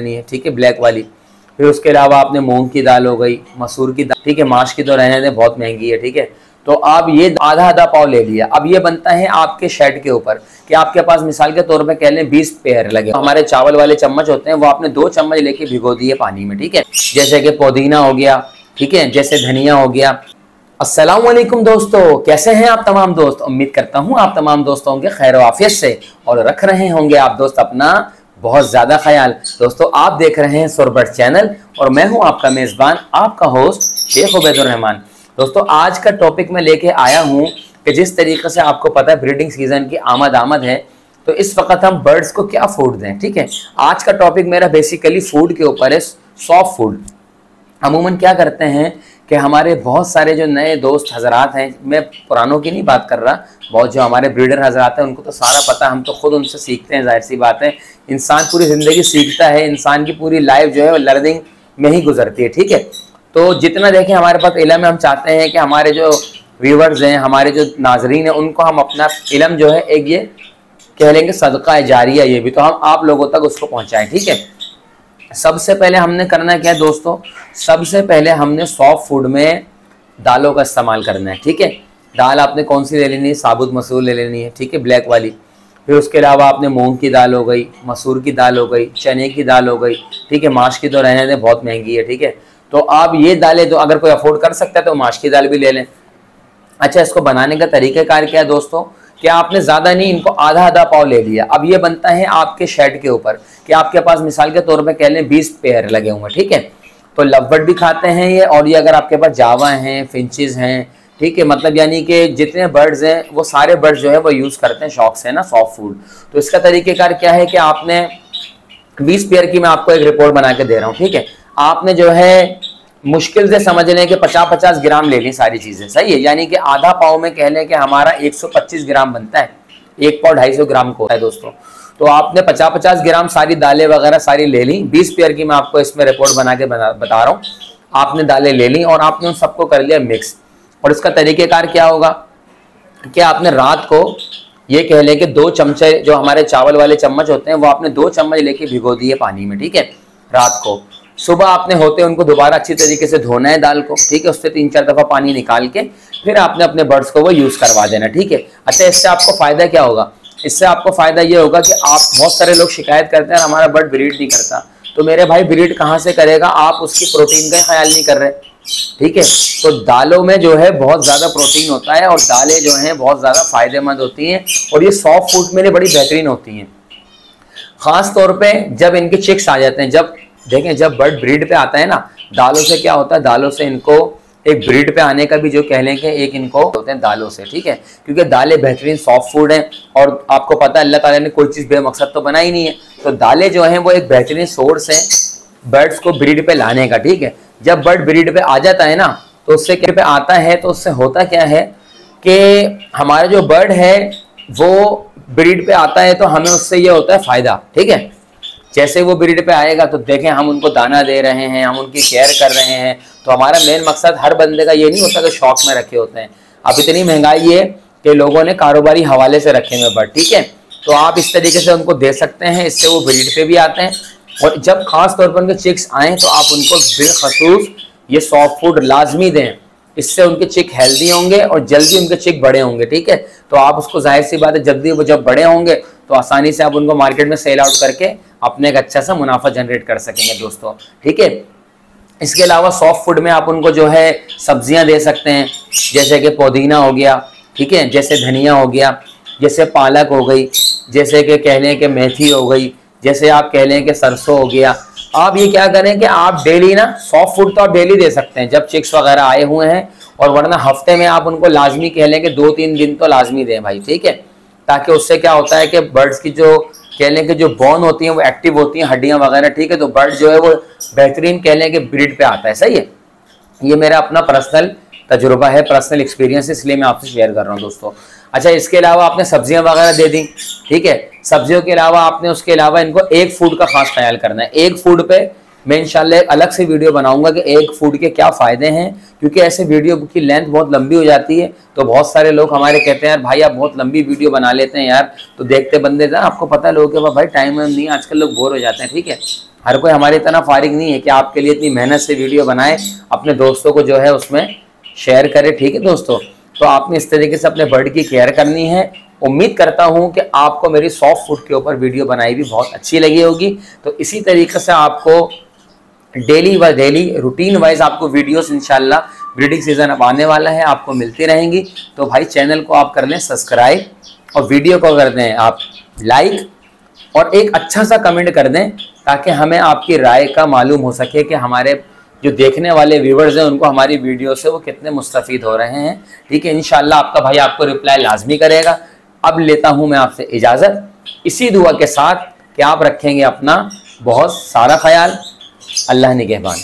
नहीं है, ठीक है ब्लैक वाली। फिर उसके अलावा आपने मूंग की दाल हो गई, मसूर की दाल, ठीक है, माश की तो रहने दें, बहुत महँगी है, ठीक है। तो आप ये आधा आधा पाव ले लिया। अब ये बनता है आपके शेड के ऊपर कि आपके पास मिसाल के तौर पे कह लें बीस पेयर लगे। हमारे चावल वाले चम्मच होते हैं, वो आपने दो चम्मच लेके भिगो दिए पानी में, ठीक है। जैसे कि पुदीना हो गया, ठीक है, जैसे धनिया हो गया वालेकुम दोस्तों, कैसे हैं आप तमाम दोस्त? उम्मीद करता हूँ आप तमाम दोस्तों के खैर वाफियत से और रख रहे होंगे आप दोस्त अपना बहुत ज़्यादा ख्याल। दोस्तों, आप देख रहे हैं सुरबट चैनल और मैं हूँ आपका मेज़बान, आपका होस्ट शेख उबैदुररहमान। दोस्तों, आज का टॉपिक मैं लेके आया हूँ कि जिस तरीके से आपको पता है ब्रीडिंग सीज़न की आमद आमद है तो इस वक्त हम बर्ड्स को क्या फ़ूड दें, ठीक है? आज का टॉपिक मेरा बेसिकली फ़ूड के ऊपर है सॉफ्ट फ़ूड अमूमन क्या करते हैं कि हमारे बहुत सारे जो नए दोस्त हजरात हैं, मैं पुरानों की नहीं बात कर रहा, बहुत जो हमारे ब्रीडर हजरात हैं, उनको तो सारा पता, हम तो खुद उनसे सीखते हैं, ज़ाहिर सी बात इंसान पूरी ज़िंदगी सीखता है, इंसान की पूरी लाइफ जो है वो लर्निंग में ही गुजरती है, ठीक है? तो जितना देखें, हमारे पास इलम है, हम चाहते हैं कि हमारे जो व्यूवर्स हैं, हमारे जो नाजरीन हैं, उनको हम अपना इलम जो है, एक ये कह लेंगे, सदका जारिया, ये भी तो हम आप लोगों तक उसको पहुँचाएँ, ठीक है? सबसे पहले हमने करना क्या है दोस्तों? सबसे पहले हमने सॉफ्ट फ़ूड में दालों का इस्तेमाल करना है, ठीक है? दाल आपने कौन सी ले लेनी है? साबुत मसूर ले लेनी है, ठीक है? ब्लैक वाली। फिर उसके अलावा आपने मूंग की दाल हो गई, मसूर की दाल हो गई, चने की दाल हो गई, ठीक है? माश की तो रहने दें, बहुत महँगी है, ठीक है? तो आप ये दालें तो अगर कोई अफोर्ड कर सकता है तो माश की दाल भी ले लें। अच्छा इसको बनाने का तरीक़ेकार क्या है दोस्तों? कि आपने ज़्यादा नहीं, इनको आधा आधा पाव ले लिया। अब ये बनता है आपके शेड के ऊपर कि आपके पास मिसाल के तौर पे कह लें बीस पेयर लगे हुए ठीक है? तो लवबर्ड भी खाते हैं ये, और ये अगर आपके पास जावा हैं फिंचज हैं, ठीक है? मतलब यानी कि जितने बर्ड्स हैं, वो सारे बर्ड्स जो है, वो यूज़ करते हैं शौक से ना सॉफ्ट फ़ूड तो इसका तरीक़ेकार क्या है कि आपने बीस पेयर की मैं आपको एक रिपोर्ट बना के दे रहा हूँ, ठीक है? आपने जो है मुश्किल से समझ लें कि 50-50 ग्राम ले लें सारी चीज़ें। सही है? यानी कि आधा पाव में कह लें कि हमारा 125 ग्राम बनता है। एक पाव ढाई ग्राम को है दोस्तों। तो आपने 50-50 ग्राम सारी दालें वगैरह सारी ले ली। 20 पेयर की मैं आपको इसमें रिपोर्ट बना के बता रहा हूँ। आपने दालें ले ली और आपने उन सबको कर लिया मिक्स और इसका तरीक़ेकार क्या होगा कि आपने रात को ये कह लें कि दो चमचे जो हमारे चावल वाले चम्मच होते हैं, वो आपने दो चम्मच लेके भिगो दिए पानी में, ठीक है? रात को। सुबह आपने होते उनको दोबारा अच्छी तरीके से धोना है दाल को, ठीक है? उससे तीन चार दफ़ा पानी निकाल के फिर आपने अपने बर्ड्स को वो यूज़ करवा देना, ठीक है? अच्छा इससे आपको फ़ायदा क्या होगा? इससे आपको फ़ायदा ये होगा कि आप, बहुत सारे लोग शिकायत करते हैं, हमारा बर्ड ब्रीड नहीं करता। तो मेरे भाई, ब्रीड कहाँ से करेगा? आप उसकी प्रोटीन का ख्याल नहीं कर रहे, ठीक है? तो दालों में जो है बहुत ज़्यादा प्रोटीन होता है और दालें जो हैं बहुत ज़्यादा फ़ायदेमंद होती हैं और ये सॉफ्ट फ़ूड में बड़ी बेहतरीन होती हैं। ख़ास तौर पे जब इनके चिक्स आ जाते हैं, जब देखें, जब बर्ड ब्रीड पे आता है ना, दालों से क्या होता है? दालों से इनको, एक ब्रीड पे आने का भी जो कह लें कि एक इनको होते हैं दालों से, ठीक है? क्योंकि दालें बेहतरीन सॉफ्ट फ़ूड हैं, और आपको पता है, अल्लाह ताला ने कोई चीज़ बेमकसद तो बनाई नहीं है। तो दालें जो हैं, वो एक बेहतरीन सोर्स है बर्ड्स को ब्रीड पे लाने का, ठीक है? जब बर्ड ब्रीड पे आ जाता है ना तो उससे क्या पे आता है तो उससे होता क्या है कि हमारा जो बर्ड है, वो ब्रीड पे आता है तो हमें उससे ये होता है फ़ायदा, ठीक है? जैसे वो ब्रीड पे आएगा तो देखें हम उनको दाना दे रहे हैं, हम उनकी केयर कर रहे हैं। तो हमारा मेन मकसद हर बंदे का ये नहीं होता कि शौक में रखे होते हैं। अब इतनी महँगाई है कि लोगों ने कारोबारी हवाले से रखे हुए बट, ठीक है? तो आप इस तरीके से उनको दे सकते हैं, इससे वो ब्रीड पे भी आते हैं। और जब खास तौर पर उनके चिक्स आए तो आप उनको बेखसूस ये सॉफ्ट फ़ूड लाजमी दें। इससे उनके चिक हेल्दी होंगे और जल्दी उनके चिक बड़े होंगे, ठीक है? तो आप उसको ज़ाहिर सी बात है, जल्दी वो जब बड़े होंगे तो आसानी से आप उनको मार्केट में सेल आउट करके अपने एक अच्छा सा मुनाफा जनरेट कर सकेंगे दोस्तों। ठीक है? इसके अलावा सॉफ्ट फ़ूड में आप उनको जो है सब्ज़ियाँ दे सकते हैं, जैसे कि पुदीना हो गया, ठीक है? जैसे धनिया हो गया, जैसे पालक हो गई, जैसे कि कह लें कि मेथी हो गई, जैसे आप कह लें कि सरसों हो गया। आप ये क्या करें कि आप डेली ना सॉफ्ट फ़ूड तो आप डेली दे सकते हैं, जब चिक्स वगैरह आए हुए हैं, और वरना हफ़्ते में आप उनको लाजमी कह लें कि दो तीन दिन तो लाजमी दें भाई, ठीक है? ताकि उससे क्या होता है कि बर्ड्स की जो कह लें कि जो बोन होती हैं, वो एक्टिव होती हैं, हड्डियाँ वगैरह, ठीक है? तो बर्ड जो है वो बेहतरीन कह लें कि ब्रीड पे आता है। सही है? ये मेरा अपना पर्सनल तजुर्बा है पर्सनल एक्सपीरियंस इसलिए मैं आपसे शेयर कर रहा हूँ दोस्तों। अच्छा इसके अलावा आपने सब्ज़ियाँ वगैरह दे दी, ठीक है? सब्जियों के अलावा आपने उसके अलावा इनको एक फ़ूड का खास ख्याल करना है। एक फ़ूड पे मैं इंशाल्लाह एक अलग से वीडियो बनाऊँगा कि एक फ़ूड के क्या फ़ायदे हैं, क्योंकि ऐसे वीडियो की लेंथ बहुत लंबी हो जाती है तो बहुत सारे लोग हमारे कहते हैं, यार भाई, आप बहुत लंबी वीडियो बना लेते हैं यार। तो देखते बंदे था आपको पता है लोगों के पास, भाई टाइम नहीं, आजकल लोग बोर हो जाते हैं। ठीक है? हर कोई हमारे इतना फारिग नहीं है कि आपके लिए इतनी मेहनत से वीडियो बनाए, अपने दोस्तों को जो है उसमें शेयर करे, ठीक है दोस्तों? तो आपने इस तरीके से अपने बर्ड की केयर करनी है। उम्मीद करता हूँ कि आपको मेरी सॉफ्ट फ़ूड के ऊपर वीडियो बनाई भी बहुत अच्छी लगी होगी। तो इसी तरीके से आपको डेली व डेली रूटीन वाइज आपको वीडियोस इंशाल्लाह ब्रीडिंग सीज़न अब आने वाला है, आपको मिलती रहेंगी। तो भाई चैनल को आप कर लें सब्सक्राइब और वीडियो को कर दें आप लाइक और एक अच्छा सा कमेंट कर दें ताकि हमें आपकी राय का मालूम हो सके कि हमारे जो देखने वाले व्यूवर्स हैं, उनको हमारी वीडियो से वो कितने मुस्तफ़ हो रहे हैं। ठीक है इन आपका भाई आपको रिप्लाई लाजमी करेगा। अब लेता हूँ मैं आपसे इजाज़त। इसी दुआ के साथ कि आप रखेंगे अपना बहुत सारा ख्याल। अल्लाह निगहबान